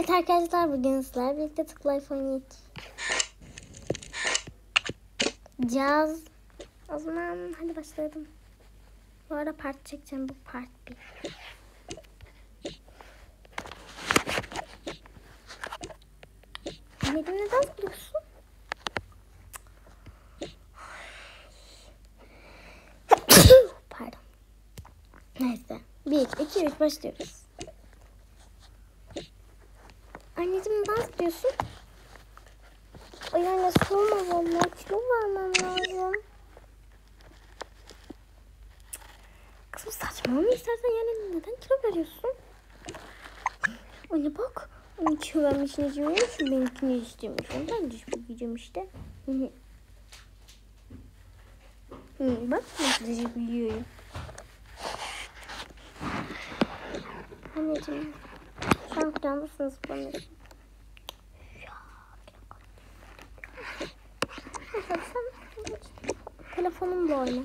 Evet arkadaşlar bugün sizlerle birlikte tıkla iPhone 7. Caz. O zaman hadi başlayalım. Bu arada part çekeceğim bu part 1. Anneciğim neden zıplıyorsun? Pardon. Neyse. 1, 2, 3 başlıyoruz. Anneciğim neden zıplıyorsun? Ay anne sorma valla kilo vermem lazım. Kızım saçmalama istersen yani neden kilo veriyorsun? Anne bak. Onun kilo vermişini istiyormuş. Benimkini istemiş. Ben de yiyeceğim işte. Hı bak nasıl biliyorum. Anneciğim. An kucağımdasınız bana. Sen telefonumla oyna.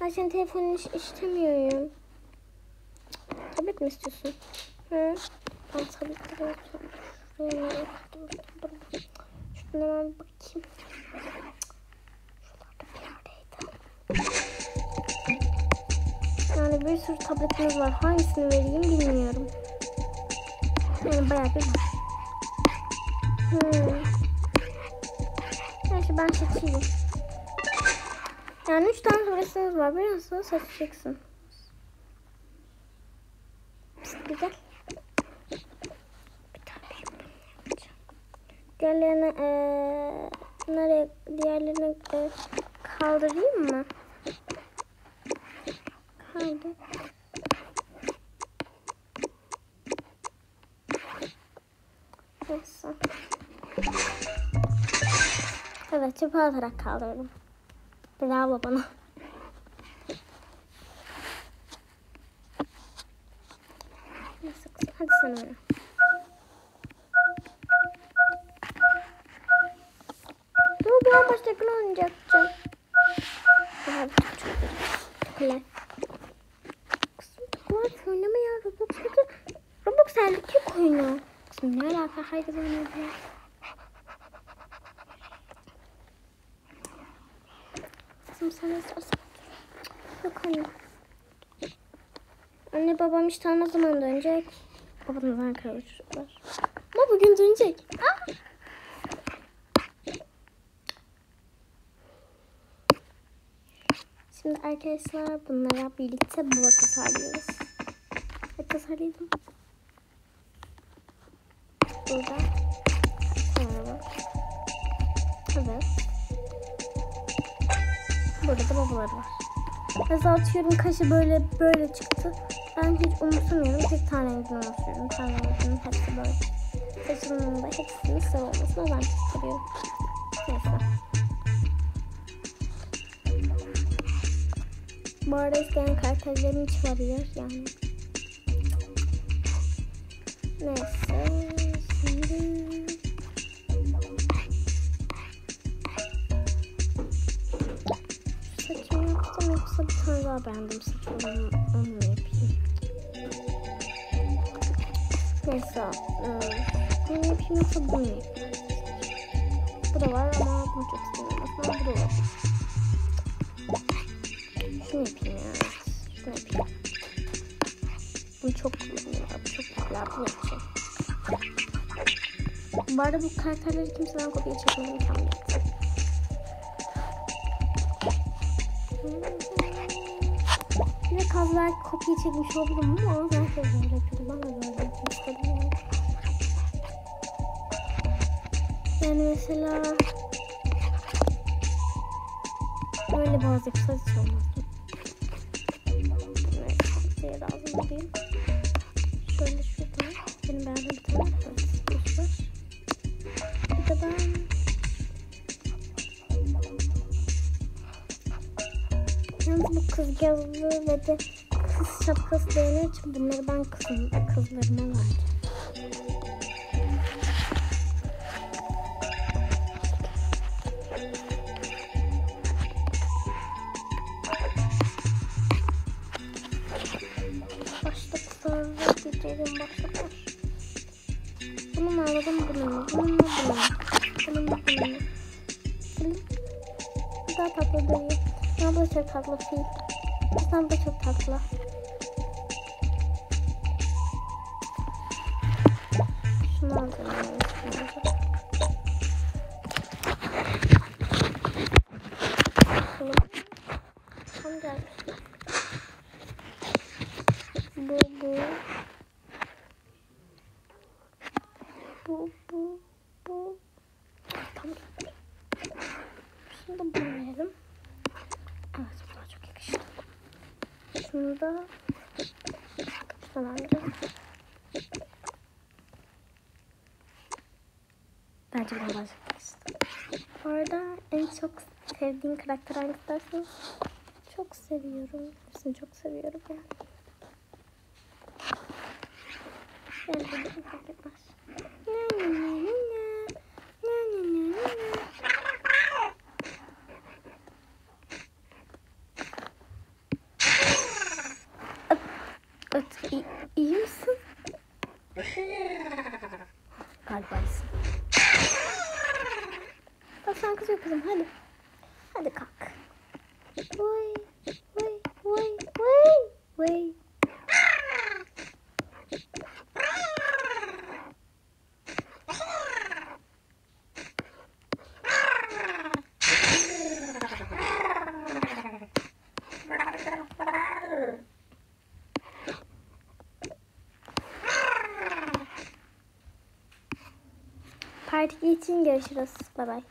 Ben senin telefonunu iş istemiyorum. Tablet mi istiyorsun? Hı? Ben tabletle bakıyorum. Şuraya? Dur, dur. Şuradan hemen bakayım. Şuralarda bir yerdeydi. Yani bir sürü tabletimiz var. Hangisini vereyim bilmiyorum. Yani bayağı bir var. Hmm. Neyse ben seçeyim. Yani üç tane tabletiniz var. Birazını seçeceksin. Pist, güzel. Diğerlerine eee nereye diğerlerini eee, kaldırayım mı? Evet çöpe atarak kaldırdım. Bravo bana. Hadi sen oyna. Dur an baştakini oynayacaktım. Daha bir çok Kule. Kızım Roblox oynama ya Roblox hadi. Roblox erkek oyunu. Kızım ne alaka herkes oynayabilir. Sen istersen. Yok anne. Anne babam işte ne zaman dönecek? Babamdan kavuşurlar. Ama bugün dönecek. Aa! Şimdi arkadaşlar bunlara birlikte bu tasarlıyoruz. Hadi tasarlayalım. Burada. Babaları var. Mesela atıyorum kaşı böyle böyle çıktı. Ben hiç umursamıyorum. Tek tane rengini umursuyorum. Tane renginin hepsi böyle. Saçımın da hepsinin sarı olmasına ben çıkarıyorum. Neyse. Bu arada isteyen karakterlerini çıkarıyor yani. Neyse. Şimdi... yoksa bir tane daha beğendim saçımı onu yapayım? Neyse. ıı, Bunu yapayım yoksa bunu yapayım? Bu da var ama bunu çok istemiyorum. Aslında bu da var. Şunu yapayım ya. Şunu yapayım. Bunu çok kullanıyorum. Çok popüler. Bunu yapacağım. Bu arada bu karakterleri kimseden kopya çekmedim kendim yaptım. Yine kazlar kopya çekmiş olabilirim ama herkes böyle yapıyordu. Ben de böyle istedim yani. Yani mesela böyle bazı hiç olmaz. Şey lazım değil. Şöyle kız gözlüğü ve de kız şapkası değneği için bunları ben kızım, kızlarıma sonra gidelim başlıklar. Bunu mu alalım bunu mu? Bunu bunu mu? Bunu mu bunu daha tatlı duruyor. Ama bu çok tatlı fil. Aslında bu çok tatlı. Şunu alacağım. Tam gelmiş. Bu bu. Bu bu bu. Şunu da boyayalım. Evet bu daha çok yakıştı. Şunu da alacağım. Bence bunu yakıştı. Bu arada en çok sevdiğin karakter hangisi çok seviyorum. Hepsini çok seviyorum yani. Yani fark etmez. Öt, iyi, misin? Galiba iyisin. Bak sen kızıyor kızım hadi. Hadi kalk. Vay için görüşürüz. Bay bay.